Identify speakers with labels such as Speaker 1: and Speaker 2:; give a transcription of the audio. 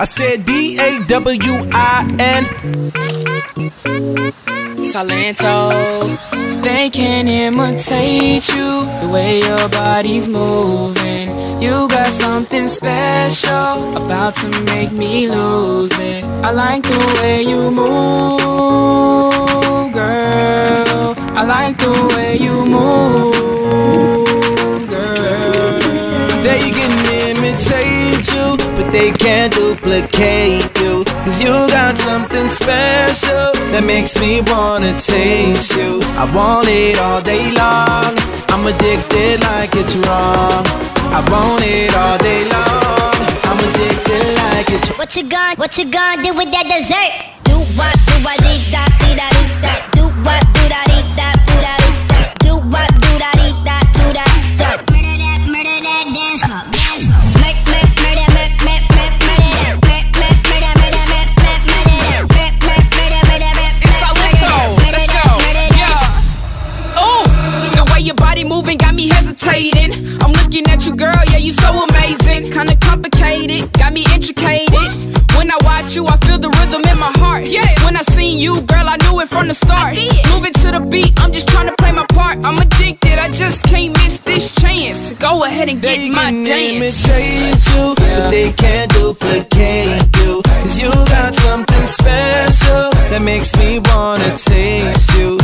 Speaker 1: I said D A W I N.
Speaker 2: Silento. They can imitate you the way your body's moving. You got something special about to make me lose it. I like the way you move, girl. I like the
Speaker 3: way
Speaker 2: you
Speaker 3: move, girl.
Speaker 1: They can imitate you, they can't duplicate you. Cause you got something special that makes me wanna taste you. I want it all day long. I'm addicted like it's wrong. I want it all day long. I'm addicted like it's
Speaker 3: What
Speaker 4: you gon' what you gon' do with that dessert? Do what do I dee
Speaker 2: your body moving got me hesitating. I'm looking at you, girl, yeah, you so amazing. Kinda complicated, got me intricated. When I watch you, I feel the rhythm in my heart. Yeah. When I seen you, girl, I knew it from the start. Moving to the beat, I'm just trying to play my part. I'm addicted, I just can't miss this chance. to Go ahead and get my can dance.
Speaker 1: imitate you, but they can't duplicate you. Cause you got something special that makes me wanna taste you.